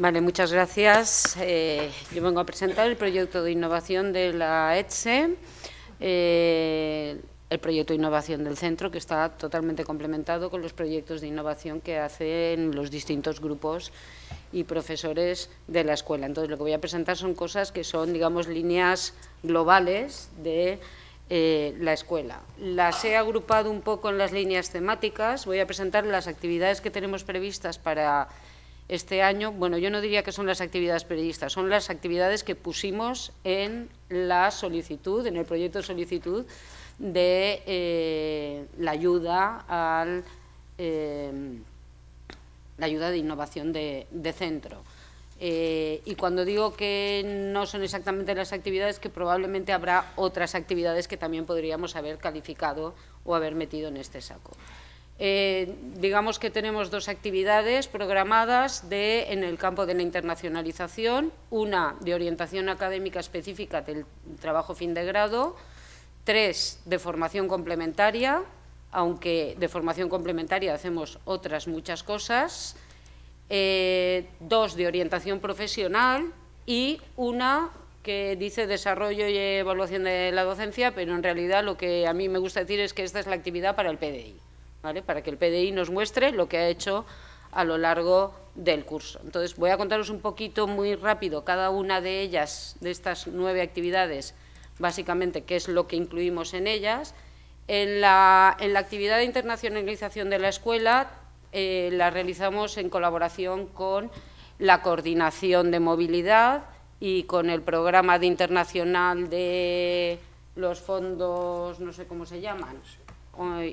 Vale, muchas gracias. Eh, yo vengo a presentar el proyecto de innovación de la ETSE, eh, el proyecto de innovación del centro, que está totalmente complementado con los proyectos de innovación que hacen los distintos grupos y profesores de la escuela. Entonces, lo que voy a presentar son cosas que son, digamos, líneas globales de eh, la escuela. Las he agrupado un poco en las líneas temáticas. Voy a presentar las actividades que tenemos previstas para este año, bueno, yo no diría que son las actividades periodistas, son las actividades que pusimos en la solicitud, en el proyecto de solicitud de eh, la ayuda al eh, la ayuda de innovación de, centro. Eh, y cuando digo que no son exactamente las actividades, que probablemente habrá otras actividades que también podríamos haber calificado o haber metido en este saco. Eh, digamos que tenemos dos actividades programadas de, en el campo de la internacionalización, una de orientación académica específica del trabajo fin de grado, tres de formación complementaria, aunque de formación complementaria hacemos otras muchas cosas, eh, dos de orientación profesional. Y una que dice desarrollo y evaluación de la docencia, pero en realidad lo que a mí me gusta decir es que esta es la actividad para el PDI para que el PDI nos muestre lo que ha hecho a lo largo del curso. Entonces, voy a contaros un poquito muy rápido cada una de ellas, de estas nueve actividades, básicamente qué es lo que incluimos en ellas. En la, actividad de internacionalización de la escuela eh, la realizamos en colaboración con la coordinación de movilidad y con el programa de internacional de los fondos, no sé cómo se llaman,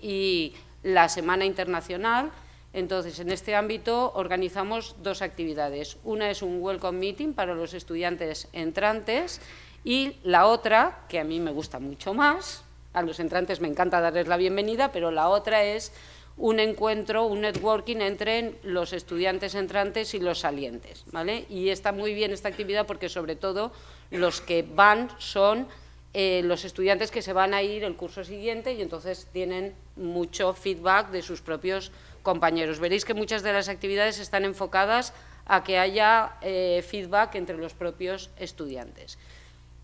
y la Semana Internacional. Entonces, en este ámbito organizamos dos actividades. Una es un welcome meeting para los estudiantes entrantes y la otra, que a mí me gusta mucho más, a los entrantes me encanta darles la bienvenida, pero la otra es un encuentro, un networking entre los estudiantes entrantes y los salientes. ¿vale? Y está muy bien esta actividad porque sobre todo los que van son eh, los estudiantes que se van a ir el curso siguiente y entonces tienen mucho feedback de sus propios compañeros. Veréis que muchas de las actividades están enfocadas a que haya eh, feedback entre los propios estudiantes.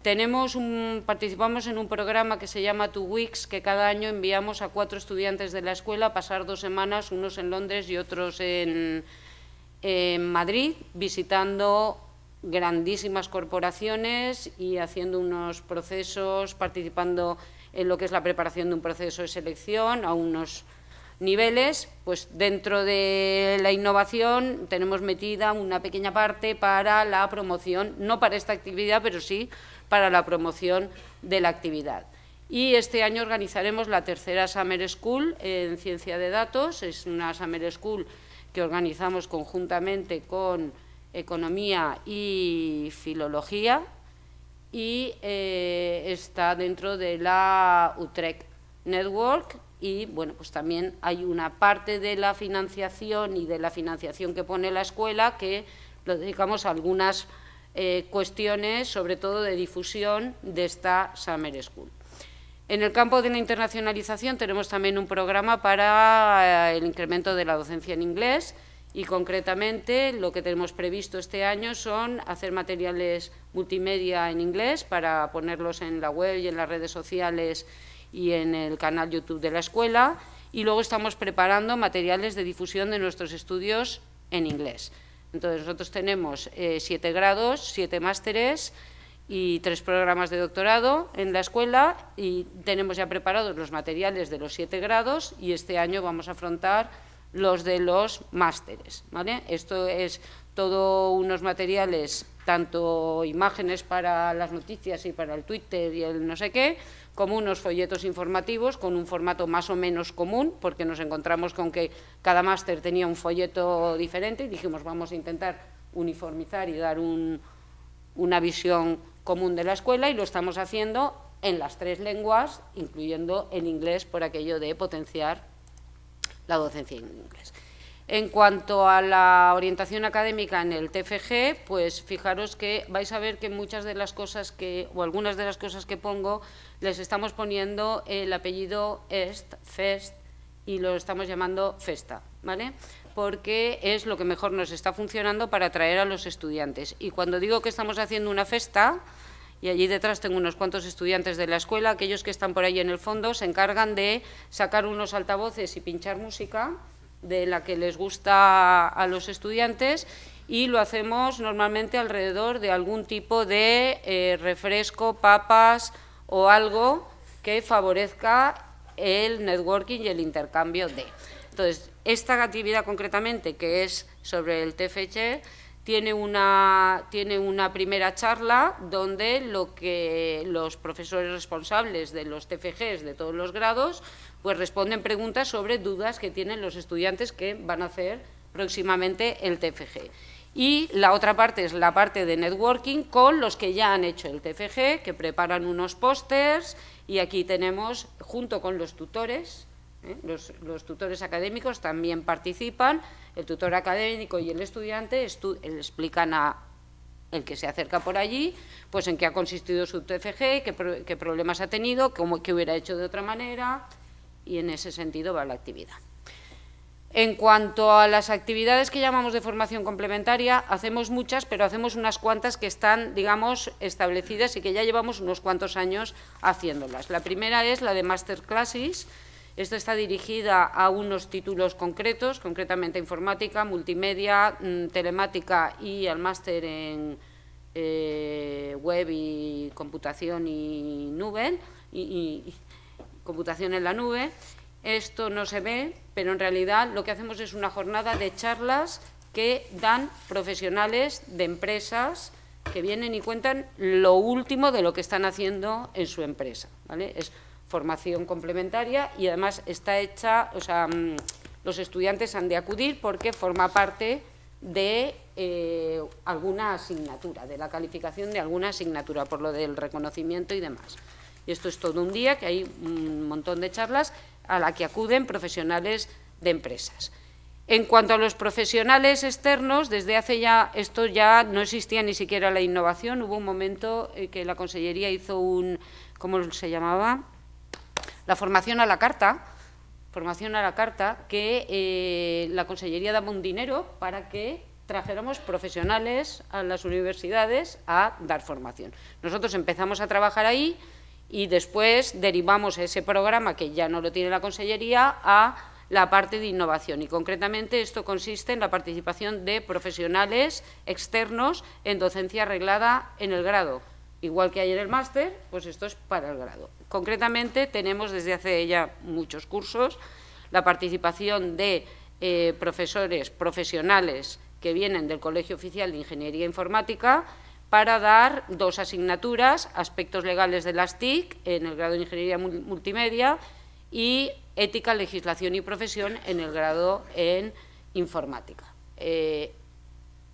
Tenemos un, participamos en un programa que se llama Two Weeks, que cada año enviamos a cuatro estudiantes de la escuela a pasar dos semanas, unos en Londres y otros en, en Madrid, visitando grandísimas corporaciones y haciendo unos procesos, participando en lo que es la preparación de un proceso de selección a unos niveles, pues dentro de la innovación tenemos metida una pequeña parte para la promoción, no para esta actividad, pero sí para la promoción de la actividad. Y este año organizaremos la tercera Summer School en Ciencia de Datos, es una Summer School que organizamos conjuntamente con Economía y Filología y eh, está dentro de la Utrecht Network y bueno, pues también hay una parte de la financiación y de la financiación que pone la escuela que lo dedicamos a algunas eh, cuestiones, sobre todo de difusión de esta Summer School. En el campo de la internacionalización tenemos también un programa para eh, el incremento de la docencia en inglés, y concretamente lo que tenemos previsto este año son hacer materiales multimedia en inglés para ponerlos en la web y en las redes sociales y en el canal YouTube de la escuela y luego estamos preparando materiales de difusión de nuestros estudios en inglés. Entonces nosotros tenemos eh, siete grados, siete másteres y tres programas de doctorado en la escuela y tenemos ya preparados los materiales de los siete grados y este año vamos a afrontar los de los másteres. Esto es todo unos materiales, tanto imágenes para las noticias y para el Twitter y el no sé qué, como unos folletos informativos con un formato más o menos común, porque nos encontramos con que cada máster tenía un folleto diferente y dijimos vamos a intentar uniformizar y dar una visión común de la escuela y lo estamos haciendo en las tres lenguas, incluyendo el inglés por aquello de potenciar la docencia en inglés. En cuanto a la orientación académica en el TFG, pues fijaros que vais a ver que muchas de las cosas que, o algunas de las cosas que pongo, les estamos poniendo el apellido EST, FEST y lo estamos llamando Festa, ¿vale? porque es lo que mejor nos está funcionando para atraer a los estudiantes. Y cuando digo que estamos haciendo una festa, y allí detrás tengo unos cuantos estudiantes de la escuela, aquellos que están por ahí en el fondo se encargan de sacar unos altavoces y pinchar música de la que les gusta a los estudiantes y lo hacemos normalmente alrededor de algún tipo de eh, refresco, papas o algo que favorezca el networking y el intercambio de. Entonces, esta actividad concretamente, que es sobre el TFH, tiene una, tiene una primera charla donde lo que los profesores responsables de los TFGs de todos los grados pues responden preguntas sobre dudas que tienen los estudiantes que van a hacer próximamente el TFG. Y la otra parte es la parte de networking con los que ya han hecho el TFG, que preparan unos pósters y aquí tenemos, junto con los tutores, ¿eh? los, tutores académicos también participan, el tutor académico y el estudiante le explican a el que se acerca por allí, pues en qué ha consistido su TFG, qué, problemas ha tenido, cómo, qué hubiera hecho de otra manera, y en ese sentido va la actividad. En cuanto a las actividades que llamamos de formación complementaria, hacemos muchas, pero hacemos unas cuantas que están, digamos, establecidas y que ya llevamos unos cuantos años haciéndolas. La primera es la de masterclasses. Esta está dirigida a unos títulos concretos, concretamente informática, multimedia, mm, telemática y al máster en eh, web y computación y nube, y computación en la nube. Esto no se ve, pero en realidad lo que hacemos es una jornada de charlas que dan profesionales de empresas que vienen y cuentan lo último de lo que están haciendo en su empresa. Es formación complementaria y además está hecha, o sea, mm, los estudiantes han de acudir porque forma parte de eh, alguna asignatura, de la calificación de alguna asignatura, por lo del reconocimiento y demás. Y esto es todo un día, que hay un montón de charlas a la que acuden profesionales de empresas. En cuanto a los profesionales externos, desde hace ya, esto ya no existía ni siquiera la innovación, hubo un momento en que la Consellería hizo un, ¿cómo se llamaba? La formación a la carta, formación a la carta, que eh, la Consellería daba un dinero para que trajéramos profesionales a las universidades a dar formación. Nosotros empezamos a trabajar ahí, y después derivamos ese programa, que ya no lo tiene la Consellería, a la parte de innovación y concretamente esto consiste en la participación de profesionales externos en docencia arreglada en el grado. Igual que hay en el máster, pues esto es para el grado. Concretamente tenemos desde hace ya muchos cursos la participación de eh, profesores profesionales que vienen del Colegio Oficial de Ingeniería Informática para dar dos asignaturas, aspectos legales de las TIC en el grado de Ingeniería Multimedia y ética, legislación y profesión en el grado en informática. Eh,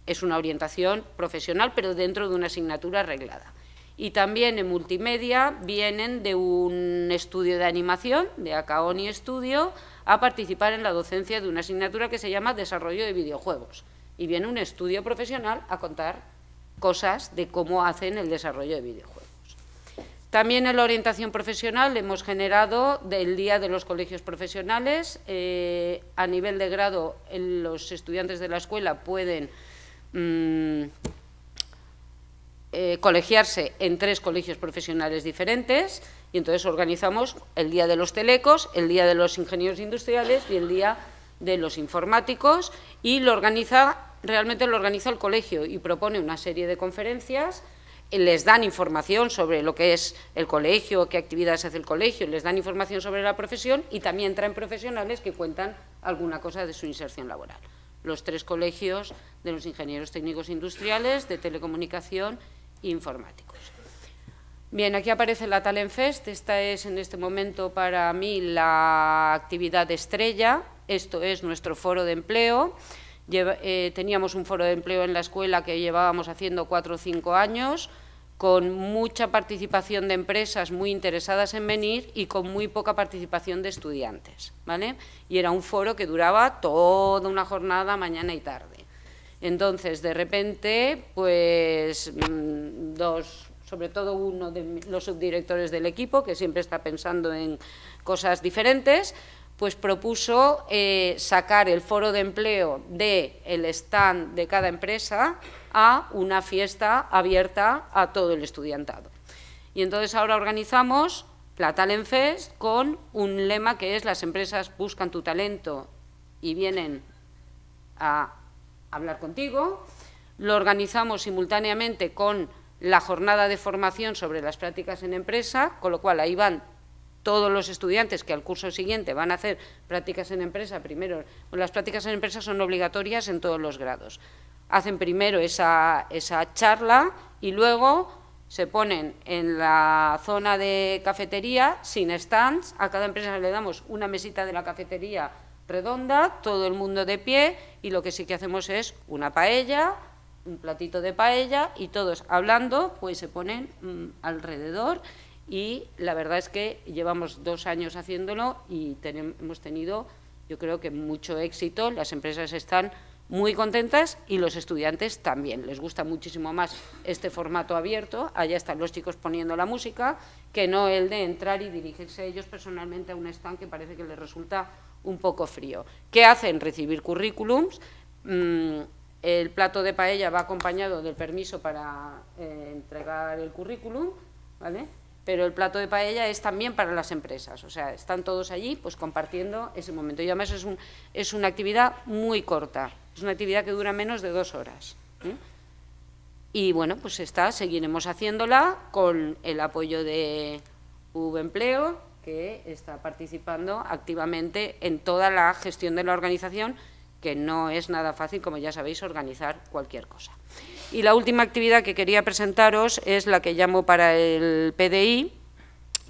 es una orientación profesional, pero dentro de una asignatura arreglada. Y también en multimedia vienen de un estudio de animación, de Acaoni Estudio, a participar en la docencia de una asignatura que se llama Desarrollo de Videojuegos. Y viene un estudio profesional a contar cosas de cómo hacen el desarrollo de videojuegos. También en la orientación profesional hemos generado del Día de los Colegios Profesionales. Eh, a nivel de grado, los estudiantes de la escuela pueden mm, eh, colegiarse en tres colegios profesionales diferentes y entonces organizamos el Día de los Telecos, el Día de los Ingenieros Industriales y el Día de los Informáticos y lo organiza realmente lo organiza el colegio y propone una serie de conferencias, les dan información sobre lo que es el colegio, qué actividades hace el colegio, les dan información sobre la profesión y también traen profesionales que cuentan alguna cosa de su inserción laboral. Los tres colegios de los ingenieros técnicos industriales, de telecomunicación informáticos. Bien, aquí aparece la Talent Fest, esta es en este momento para mí la actividad estrella, esto es nuestro foro de empleo, eh, teníamos un foro de empleo en la escuela que llevábamos haciendo cuatro o cinco años, con mucha participación de empresas muy interesadas en venir y con muy poca participación de estudiantes. ¿vale? Y era un foro que duraba toda una jornada, mañana y tarde. Entonces, de repente, pues mm, dos, sobre todo uno de los subdirectores del equipo, que siempre está pensando en cosas diferentes, pues propuso eh, sacar el foro de empleo del el stand de cada empresa a una fiesta abierta a todo el estudiantado. Y entonces ahora organizamos la Talent Fest con un lema que es las empresas buscan tu talento y vienen a hablar contigo. Lo organizamos simultáneamente con la jornada de formación sobre las prácticas en empresa, con lo cual ahí van todos los estudiantes que al curso siguiente van a hacer prácticas en empresa, primero, las prácticas en empresa son obligatorias en todos los grados. Hacen primero esa, esa charla y luego se ponen en la zona de cafetería sin stands, a cada empresa le damos una mesita de la cafetería redonda, todo el mundo de pie y lo que sí que hacemos es una paella, un platito de paella y todos hablando, pues se ponen mm, alrededor y la verdad es que llevamos dos años haciéndolo y hemos tenido, yo creo que mucho éxito, las empresas están muy contentas y los estudiantes también. Les gusta muchísimo más este formato abierto, allá están los chicos poniendo la música, que no el de entrar y dirigirse ellos personalmente a un stand que parece que les resulta un poco frío. ¿Qué hacen? Recibir currículums. Mm, el plato de paella va acompañado del permiso para eh, entregar el currículum, ¿vale? Pero el plato de paella es también para las empresas, o sea, están todos allí pues compartiendo ese momento. Y además es, un, es una actividad muy corta, es una actividad que dura menos de dos horas. ¿eh? Y bueno, pues está, seguiremos haciéndola con el apoyo de Empleo, que está participando activamente en toda la gestión de la organización, que no es nada fácil, como ya sabéis, organizar cualquier cosa. Y la última actividad que quería presentaros es la que llamo para el PDI,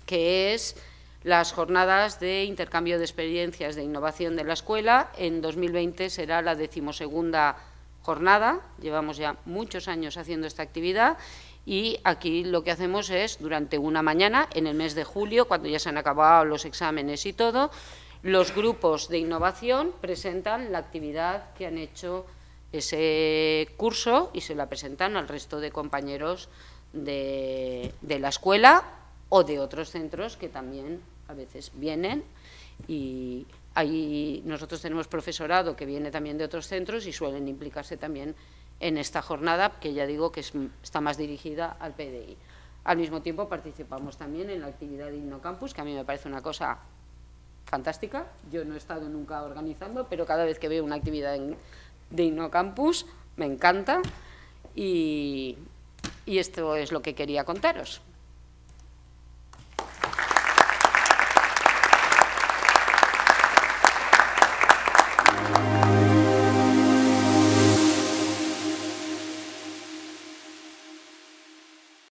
que es las jornadas de intercambio de experiencias de innovación de la escuela. En 2020 será la decimosegunda jornada, llevamos ya muchos años haciendo esta actividad y aquí lo que hacemos es, durante una mañana, en el mes de julio, cuando ya se han acabado los exámenes y todo, los grupos de innovación presentan la actividad que han hecho ese curso y se la presentan al resto de compañeros de, la escuela o de otros centros que también a veces vienen y ahí nosotros tenemos profesorado que viene también de otros centros y suelen implicarse también en esta jornada que ya digo que está más dirigida al PDI. Al mismo tiempo participamos también en la actividad de InnoCampus, que a mí me parece una cosa fantástica. Yo no he estado nunca organizando, pero cada vez que veo una actividad en, de InnoCampus, me encanta y, y esto es lo que quería contaros.